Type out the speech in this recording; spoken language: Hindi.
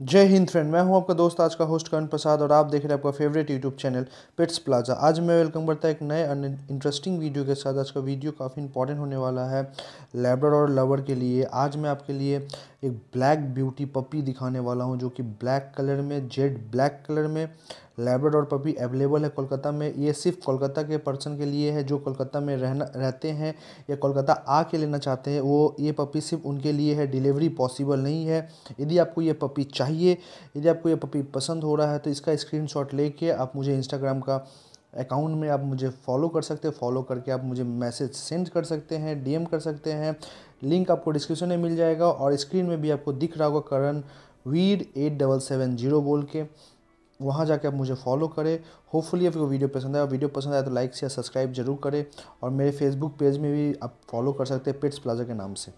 जय हिंद फ्रेंड, मैं हूँ आपका दोस्त आज का होस्ट करण प्रसाद और आप देख रहे हैं आपका favourite YouTube channel Pets Plaza आज मैं वेलकम करता है एक नए इंटरेस्टिंग वीडियो के साथ। आज का वीडियो काफ़ी इंपॉर्टेंट होने वाला है लेबर और लवर के लिए। आज मैं आपके लिए एक ब्लैक ब्यूटी पपी दिखाने वाला हूँ जो कि ब्लैक कलर में जेड ब्लैक कलर में लेबर और पपी अवेलेबल है कोलकाता में। ये सिर्फ़ कोलकाता के पर्सन के लिए है जो कोलकाता में रहना, रहते हैं या कोलकाता आके लेना चाहते हैं। वो, ये पपी सिर्फ़ उनके लिए है डिलीवरी पॉसिबल नहीं है। यदि आपको ये पपी चाहिए चाहिए। यदि आपको ये पपी पसंद हो रहा है तो इसका स्क्रीनशॉट लेके आप मुझे इंस्टाग्राम का अकाउंट में आप मुझे फॉलो कर सकते हैं। फॉलो करके आप मुझे मैसेज सेंड कर सकते हैं डीएम कर सकते हैं। लिंक आपको डिस्क्रिप्शन में मिल जाएगा और स्क्रीन में भी आपको दिख रहा होगा करण वीड एट डबल सेवन ज़ीरो बोल के। वहाँ जाके आप मुझे फॉलो करें। होपफुली आपको वीडियो पसंद आया। वीडियो पसंद आए तो लाइक या सब्सक्राइब ज़रूर करें और मेरे फेसबुक पेज में भी आप फॉलो कर सकते हैं पेट्स प्लाजा के नाम से।